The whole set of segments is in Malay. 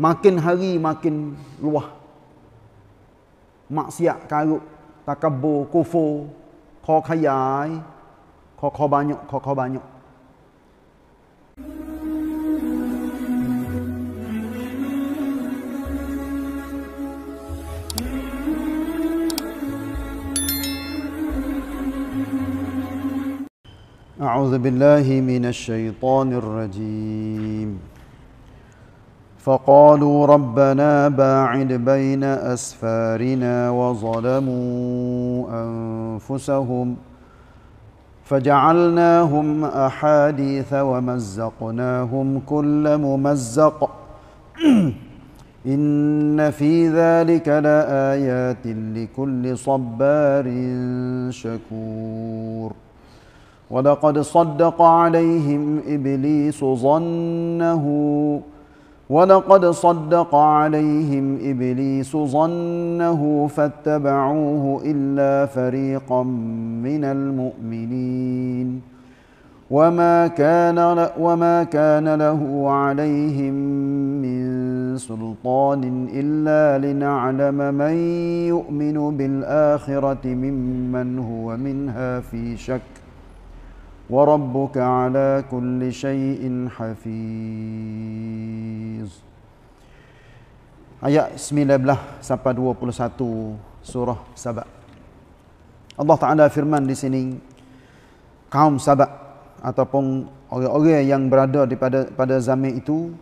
makin hari makin luah maksiat karut takabur kufur kau khayai kau kau banyak kau kau banyak أعوذ بالله من الشيطان الرجيم فقالوا ربنا باعد بين أسفارنا وظلموا أنفسهم فجعلناهم أحاديث ومزقناهم كل ممزق. إن في ذلك لآيات لكل صبار شكور. ولقد صدق عليهم إبليس ظنه ولقد صدق عليهم إبليس ظنه فاتبعوه إلا فريقا من المؤمنين. وما كان وما كان له عليهم من سلطان إلا لنعلم من يؤمن بالآخرة ممن هو منها في شك. وربك على كل شيء حفيظ. Ayat 19 sampai 21 surah Sabah. Allah Taala firman di sini kaum Sabah ataupun orang-orang yang berada di pada pada zaman itu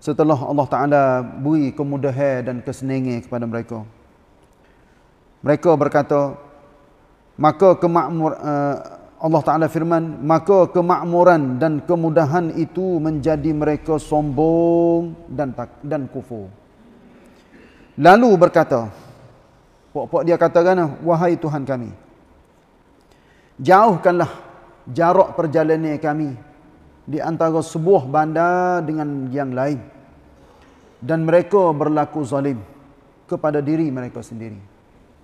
setelah Allah Taala beri kemudahan dan kesenangan kepada mereka. Mereka berkata maka kemakmur uh, Allah Ta'ala firman, maka kemakmuran dan kemudahan itu menjadi mereka sombong dan tak, dan kufur. Lalu berkata, pok-pok dia katakan, wahai Tuhan kami, jauhkanlah jarak perjalanan kami di antara sebuah bandar dengan yang lain. Dan mereka berlaku zalim kepada diri mereka sendiri.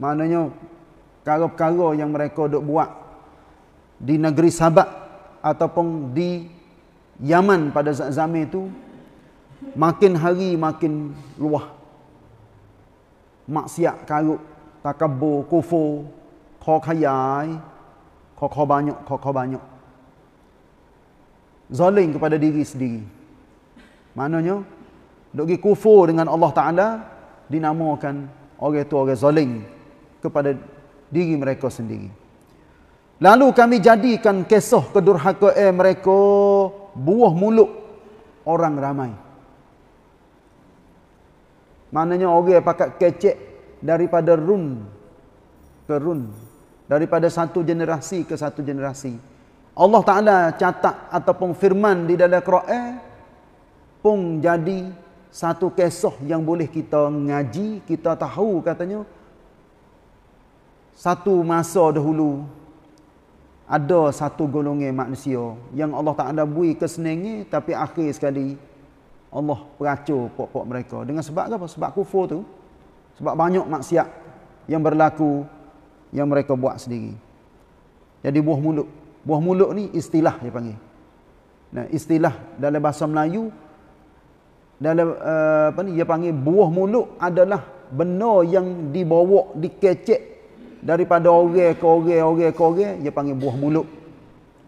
Maknanya, perkara-perkara yang mereka duk buat di negeri Sabak ataupun di Yaman pada zaman itu makin hari makin luah. Maksiat karut takabur kufur kau khayai kau kau banyak kau kau banyak. Zalim kepada diri sendiri. Maknanya dok kufur dengan Allah Taala dinamakan orang itu orang zalim kepada diri mereka sendiri Lalu kami jadikan kisah kedurhakaan mereka buah mulut orang ramai. Maknanya orang pakat kecek daripada run ke run. Daripada satu generasi ke satu generasi. Allah Ta'ala catat ataupun firman di dalam Quran pun jadi satu kisah yang boleh kita ngaji, kita tahu katanya satu masa dahulu ada satu golongan manusia yang Allah Taala bui kesenangan tapi akhir sekali Allah peracur pok-pok mereka dengan sebab apa? Sebab kufur tu. Sebab banyak maksiat yang berlaku yang mereka buat sendiri. Jadi buah mulut. Buah mulut ni istilah dia panggil. Nah, istilah dalam bahasa Melayu dalam uh, apa ni dia panggil buah mulut adalah benda yang dibawa dikecek daripada orang ke orang, orang ke orang, dia panggil buah mulut.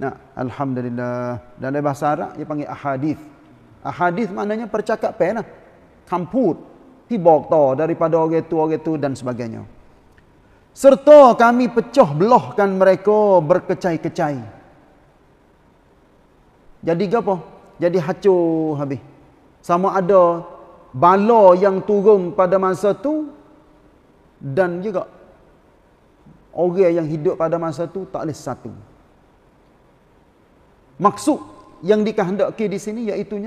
Nah, Alhamdulillah. Dalam bahasa Arab, dia panggil ahadith. Ahadith maknanya percakapan lah. Kamput. Tibok to daripada orang tu, orang tu dan sebagainya. Serta kami pecah belahkan mereka berkecai-kecai. Jadi apa? Jadi hancur habis. Sama ada bala yang turun pada masa tu dan juga orang yang hidup pada masa itu tak boleh satu. Maksud yang dikehendaki di sini iaitu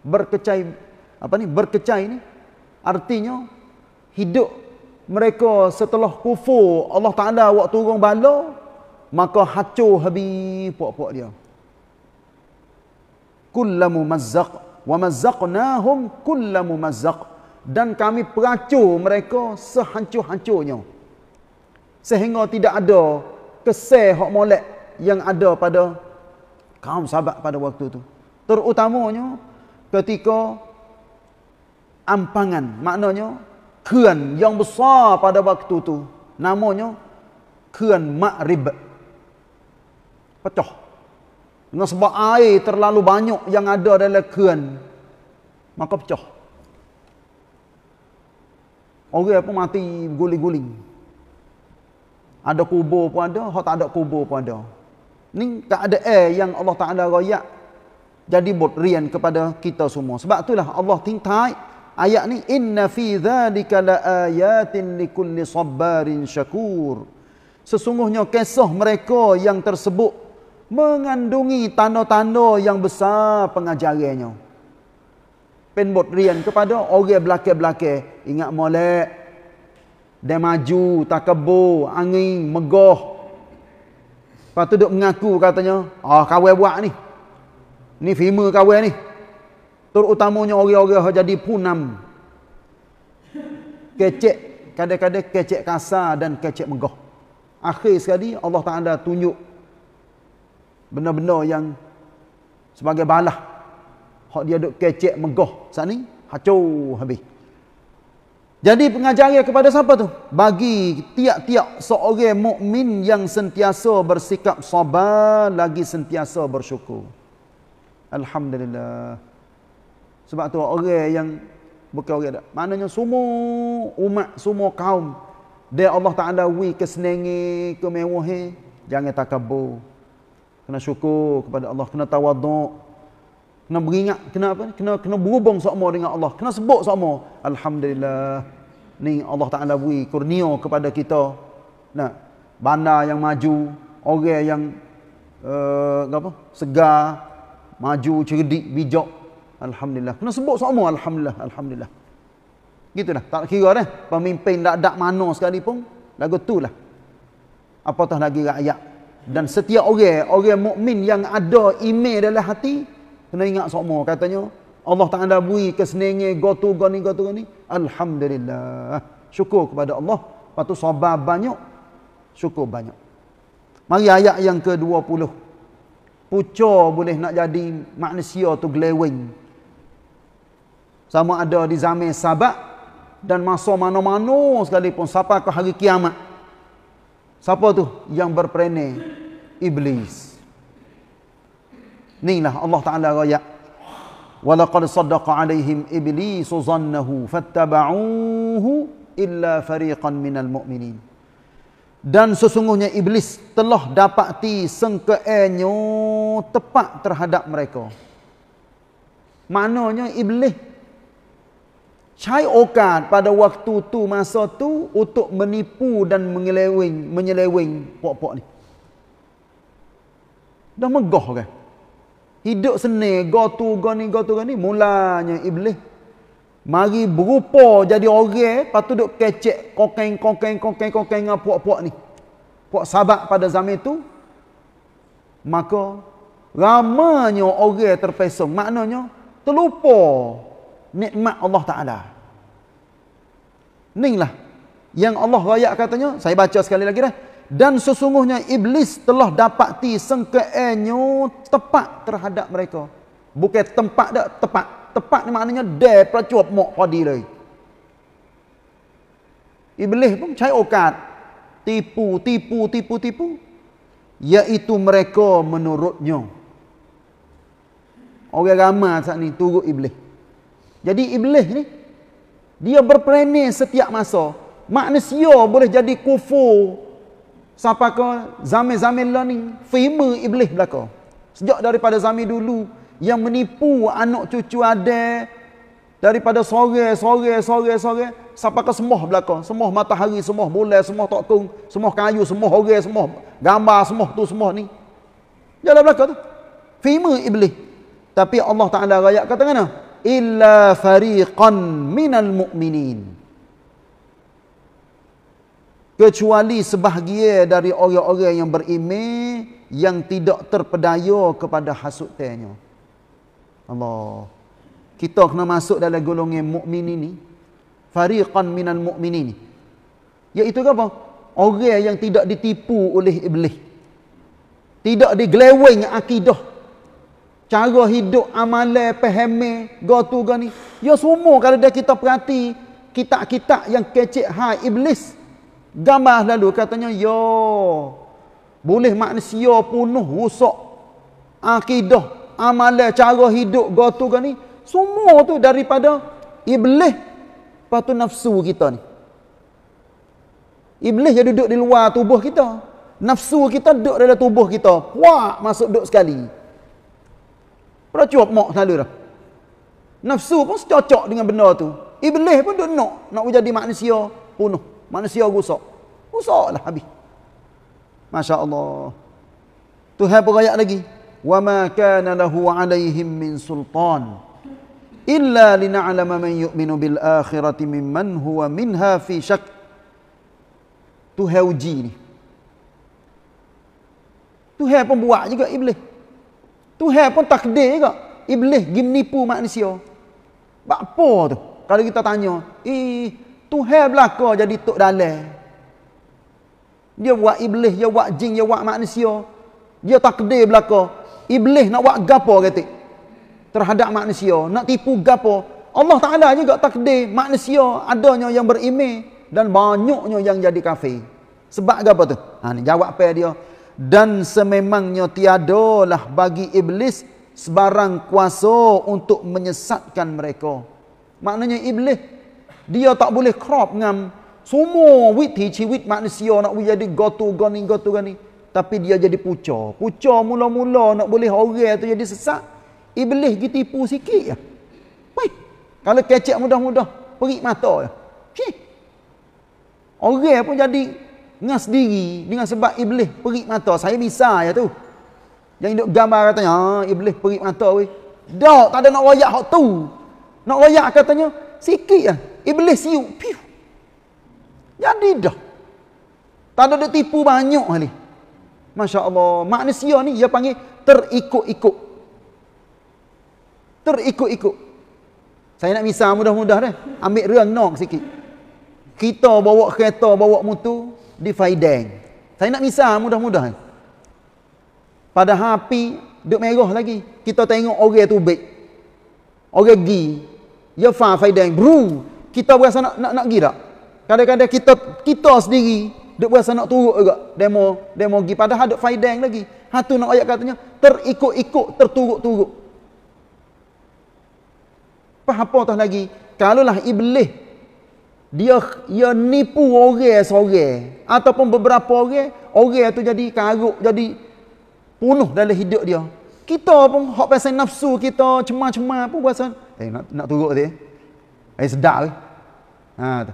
berkecai apa ni berkecai ni artinya hidup mereka setelah kufur Allah Taala waktu turun bala maka hancur habis puak-puak dia. Kullamu mazzaq wa mazzaqnahum kullamu mazzaq dan kami peracur mereka sehancur-hancurnya sehingga tidak ada keseh hak molek yang ada pada kaum sahabat pada waktu itu. Terutamanya ketika ampangan maknanya kean yang besar pada waktu tu namanya kean makrib. Pecah. Dengan sebab air terlalu banyak yang ada dalam kean maka pecah. Orang pun mati guling-guling ada kubur pun ada hak tak ada kubur pun ada ni tak ada air yang Allah Taala royak jadi bot rian kepada kita semua sebab itulah Allah tingtai ayat ni inna fi dzalika laayatin likulli sabarin syakur sesungguhnya kisah mereka yang tersebut mengandungi tanda-tanda yang besar pengajarannya. Penbot rian kepada orang belakang-belakang. Ingat molek. Dia maju, tak kebo, angin, megah. Lepas tu duk mengaku katanya, ah oh, kawan buat ni. Ni firma kawan ni. Terutamanya orang-orang jadi punam. Kecek, kadang-kadang kecek kasar dan kecek megah. Akhir sekali Allah Ta'ala tunjuk benda-benda yang sebagai balah hak dia duk kecek megah saat ni hancur habis jadi pengajaran kepada siapa tu? Bagi tiap-tiap seorang mukmin yang sentiasa bersikap sabar lagi sentiasa bersyukur. Alhamdulillah. Sebab tu orang yang bukan orang tak maknanya semua umat semua kaum dia Allah Taala wi kesenangan kemewahan jangan takabur. Kena syukur kepada Allah kena tawaduk kena beringat kena apa kena kena berhubung sama dengan Allah. Kena sebut sama alhamdulillah. Ni Allah Taala beri kurnia kepada kita. Nah bandar yang maju orang yang uh, apa? Segar maju cerdik bijak. Alhamdulillah. Kena sebut sama alhamdulillah alhamdulillah. Gitulah. Tak kira dah. Pemimpin tak ada mana sekalipun lagu tu lah. Apatah lagi rakyat. Dan setiap orang orang mukmin yang ada iman dalam hati kena ingat semua katanya Allah Taala beri kesenangan gotu gani gotu gani alhamdulillah. Syukur kepada Allah. Patu sabar banyak. Syukur banyak. Mari ayat yang ke-20 puca boleh nak jadi manusia tu geleweng sama ada di zaman sabat dan masa mana-mana sekalipun. Sampai ke hari kiamat? Siapa tu yang berperanai? Iblis. Inilah Allah Taala raya. Walaqad saddaqa alaihim iblis zannahu fattaba'uhu illa fariqan minal mu'minin. Dan sesungguhnya iblis telah dapati sengkeenyo tepat terhadap mereka. Maknanya iblis cari okat pada waktu tu masa tu untuk menipu dan menyeleweng menyeleweng pok-pok ni. Dah megah kan? Hidup seni, go tu, go ni, go tu, ni. Mulanya iblis. Mari berupa jadi orang, lepas tu duk kecek, kokeng, kokeng, kokeng, kokeng dengan puak-puak ni. Puak sahabat pada zaman itu. Maka, ramanya orang terpesong. Maknanya, terlupa nikmat Allah Ta'ala. Inilah yang Allah rakyat katanya. Saya baca sekali lagi dah. Dan sesungguhnya iblis telah dapati sengkeenyo tepat terhadap mereka. Bukan tempat dah, tepat. Tepat ni maknanya dia pracuap mok padi lagi. Iblis pun cari okat. Tipu, tipu, tipu, tipu. Iaitu mereka menurutnya. Orang ramai saat ni turut iblis. Jadi iblis ni dia berperanai setiap masa. Manusia boleh jadi kufur sampai ke zaman-zaman lah ni firma iblis belaka. Sejak daripada zaman dulu yang menipu anak cucu ada daripada sore sore sore sore sampai ke semua belaka. Semua matahari, semua bulan, semua tokung, semua kayu, semua orang, semua gambar, semua tu semua ni. Jalan belaka tu. Firma iblis. Tapi Allah Taala rakyat kata mana? illa fariqan minal mu'minin kecuali sebahagia dari orang-orang yang beriman yang tidak terpedaya kepada hasutnya. Allah. Kita kena masuk dalam golongan mukmin ini. Fariqan minal mu'minin iaitu apa? Orang yang tidak ditipu oleh iblis. Tidak digeleweng akidah. Cara hidup amalan pahame gotu gani ya semua kalau dah kita perhati kitab-kitab yang kecil hai iblis gambar lalu katanya yo boleh manusia punuh rusak akidah amalan cara hidup gotu gani semua tu daripada iblis patu nafsu kita ni iblis yang duduk di luar tubuh kita nafsu kita duduk dalam tubuh kita. Wah, masuk duduk sekali. Pada cuap mak selalu dah. Nafsu pun secocok dengan benda tu. Iblis pun duduk nak. Nak jadi manusia punuh. Manusia rusak. Rusak lah habis. Masya Allah. Tuhan berayat lagi. وَمَا كَانَ لَهُ عَلَيْهِمْ مِنْ سُلْطَانٍ إِلَّا لِنَعْلَمَ مَنْ يُؤْمِنُ بِالْآخِرَةِ مِمَّنْ هُوَ مِنْهَا فِي شَكْ Tuhan uji ni. Tuhan pun buat juga iblis. Tuhan pun takdir juga. Iblis pergi menipu manusia. Buat apa tu? Kalau kita tanya. Eh, Tuhan belakang jadi tok dalam. Dia buat iblis, dia buat jin, dia buat manusia. Dia takdir belakang. Iblis nak buat gapo kata? Terhadap manusia. Nak tipu gapo? Allah Ta'ala juga takdir manusia adanya yang berimeh. Dan banyaknya yang jadi kafir. Sebab apa tu? Ha, ni jawab apa dia? dan sememangnya tiadalah bagi iblis sebarang kuasa untuk menyesatkan mereka. Maknanya iblis dia tak boleh crop ngam semua wit wit manusia nak jadi gotu gani gotu gani tapi dia jadi puca. Puca mula-mula nak boleh orang tu jadi sesat. Iblis gitu tipu sikit ya. Wih. Kalau kecek mudah-mudah perik mata ya. Orang pun jadi dengan sendiri dengan sebab iblis perik mata saya bisa ya tu yang duk gambar katanya ha, iblis perik mata weh dak tak ada nak royak hak tu nak royak katanya sikit lah iblis siu piu jadi dah tak ada tipu banyak kali Masya Allah manusia ni dia panggil terikut-ikut terikut-ikut saya nak misal mudah-mudah dah ambil renang sikit kita bawa kereta bawa motor di Faideng. Saya nak misal mudah-mudah. Pada api duk merah lagi. Kita tengok orang tu baik. Orang gi. Ya fa Faideng. Bru. Kita berasa nak nak, nak gi tak? Kadang-kadang kita kita sendiri duk berasa nak turut juga demo demo gi padahal duk Faideng lagi. Ha tu nak ayat katanya terikut-ikut terturut-turut. Apa apa tah lagi? Kalaulah iblis dia dia nipu orang seorang ataupun beberapa orang orang tu jadi karuk jadi punuh dalam hidup dia kita pun hak pasal nafsu kita cemar-cemar pun berasa eh nak nak turut dia eh sedap eh ha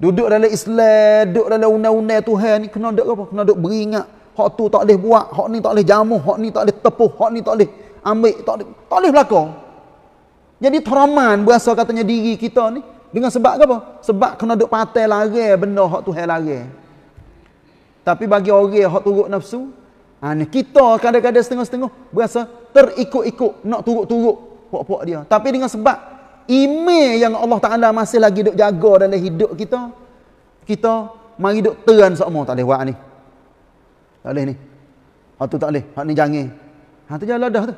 duduk dalam Islam duduk dalam undang-undang Tuhan ni kena duduk apa kena duduk beringat hak tu tak boleh buat hak ni tak boleh jamu hak ni tak boleh tepuh hak ni tak boleh ambil tak boleh tak boleh berlaku jadi teraman berasa katanya diri kita ni dengan sebab apa? Sebab kena duk patai lari benda hak Tuhan lari. Tapi bagi orang hak turut nafsu, ha, ni kita kadang-kadang setengah-setengah berasa terikut-ikut nak turut-turut pok-pok dia. Tapi dengan sebab email yang Allah Taala masih lagi duk jaga dalam hidup kita, kita mari duk teran semua tak boleh buat ni. Tak boleh ni. Hak tu tak boleh, hak ni jangan. Ha tu jalan dah tu.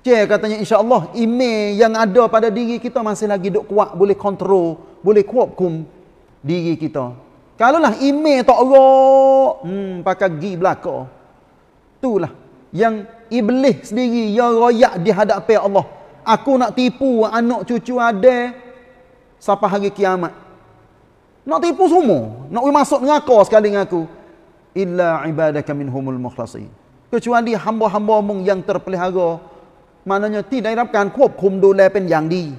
Cik katanya insya Allah email yang ada pada diri kita masih lagi duk kuat boleh kontrol, boleh kuatkum diri kita. Kalaulah email tak rok, hmm, pakai gi belaka. Itulah yang iblis sendiri yang royak di hadapan Allah. Aku nak tipu anak cucu ada siapa hari kiamat. Nak tipu semua. Nak masuk neraka sekali dengan aku. Illa ibadaka minhumul mukhlasin. Kecuali hamba-hamba mung yang terpelihara. Maknanya tidak dapatkan kuap kum dole pen yang di.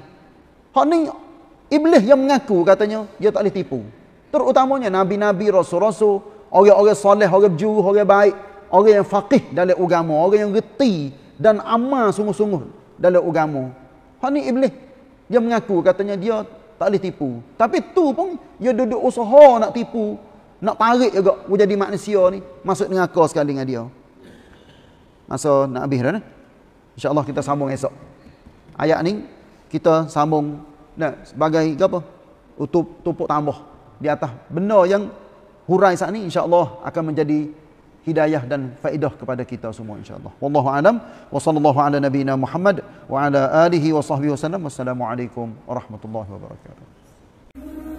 Hak ni iblis yang mengaku katanya dia tak boleh tipu. Terutamanya nabi-nabi, rasul-rasul, orang-orang soleh, orang berjuru, orang baik, orang yang faqih dalam agama, orang yang reti dan amal sungguh-sungguh dalam agama. Hak ni iblis dia mengaku katanya dia tak boleh tipu. Tapi tu pun dia duduk usaha nak tipu, nak tarik juga jadi manusia ni masuk dengan sekali dengan dia. Masa nak habis dah. InsyaAllah kita sambung esok. Ayat ni kita sambung nah, sebagai apa? Untuk tumpuk tambah di atas benda yang hurai saat ni insyaAllah akan menjadi hidayah dan faedah kepada kita semua insyaallah. Wallahu alam wa sallallahu ala nabiyyina Muhammad wa ala alihi wa sahbihi wasallam. Wassalamualaikum warahmatullahi wabarakatuh.